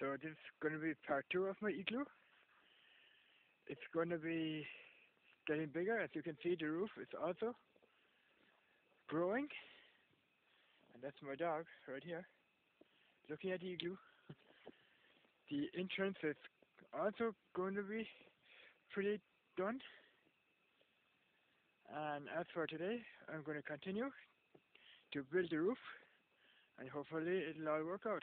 So this is going to be part two of my igloo. It's going to be getting bigger. As you can see, the roof is also growing. And that's my dog right here, looking at the igloo. the entrance is also going to be pretty done. And as for today, I'm going to continue to build the roof and hopefully it'll all work out.